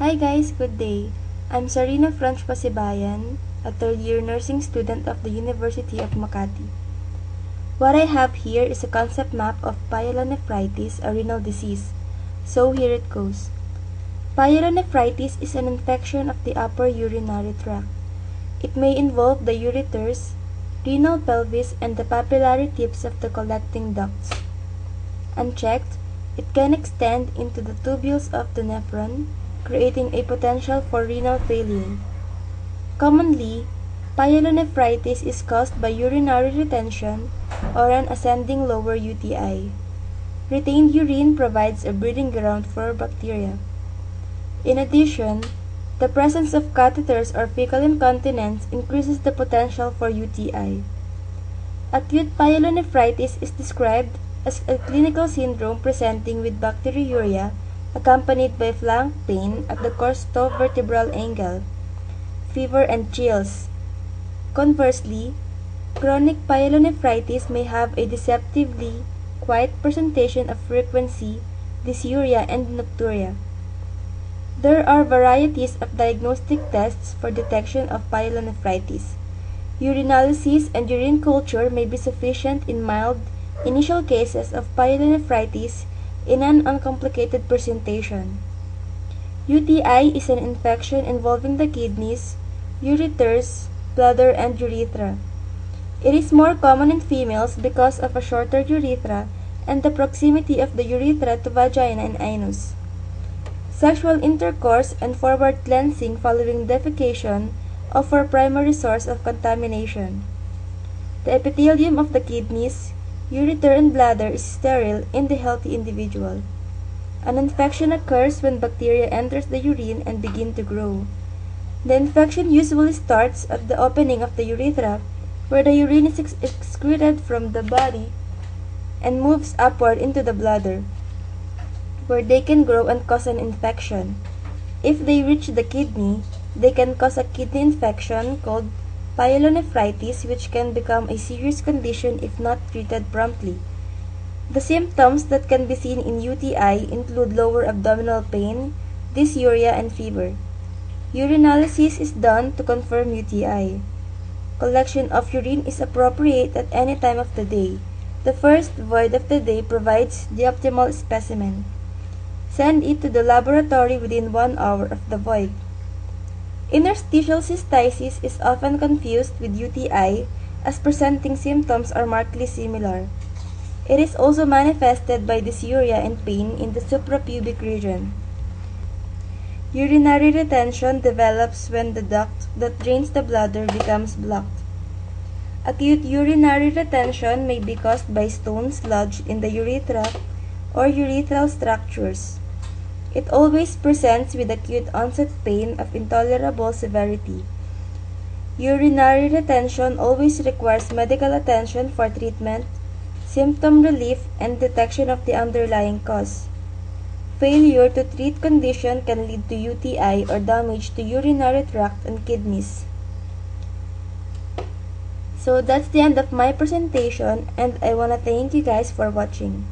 Hi guys, good day. I'm Czarina Franch Pasibayan, a third-year nursing student of the University of Makati. What I have here is a concept map of pyelonephritis, a renal disease. So here it goes. Pyelonephritis is an infection of the upper urinary tract. It may involve the ureters, renal pelvis, and the papillary tips of the collecting ducts. Unchecked, it can extend into the tubules of the nephron, creating a potential for renal failure. Commonly, pyelonephritis is caused by urinary retention or an ascending lower UTI. Retained urine provides a breeding ground for bacteria. In addition, the presence of catheters or fecal incontinence increases the potential for UTI. Acute pyelonephritis is described as a clinical syndrome presenting with bacteriuria accompanied by flank pain at the costovertebral angle, fever and chills. Conversely, chronic pyelonephritis may have a deceptively quiet presentation of frequency, dysuria, and nocturia. There are varieties of diagnostic tests for detection of pyelonephritis. Urinalysis and urine culture may be sufficient in mild initial cases of pyelonephritis in an uncomplicated presentation. UTI is an infection involving the kidneys, ureters, bladder, and urethra. It is more common in females because of a shorter urethra and the proximity of the urethra to vagina and anus. Sexual intercourse and forward cleansing following defecation offer primary source of contamination. The epithelium of the kidneys, ureter and bladder is sterile in the healthy individual. An infection occurs when bacteria enters the urine and begin to grow. The infection usually starts at the opening of the urethra where the urine is ex excreted from the body and moves upward into the bladder where they can grow and cause an infection. If they reach the kidney, they can cause a kidney infection called pyelonephritis which can become a serious condition if not treated promptly. The symptoms that can be seen in UTI include lower abdominal pain, dysuria, and fever. Urinalysis is done to confirm UTI. Collection of urine is appropriate at any time of the day. The first void of the day provides the optimal specimen. Send it to the laboratory within one hour of the void. Interstitial cystitis is often confused with UTI as presenting symptoms are markedly similar. It is also manifested by dysuria and pain in the suprapubic region. Urinary retention develops when the duct that drains the bladder becomes blocked. Acute urinary retention may be caused by stones lodged in the urethra or urethral strictures. It always presents with acute onset pain of intolerable severity. Urinary retention always requires medical attention for treatment, symptom relief, and detection of the underlying cause. Failure to treat condition can lead to UTI or damage to urinary tract and kidneys. So that's the end of my presentation and I want to thank you guys for watching.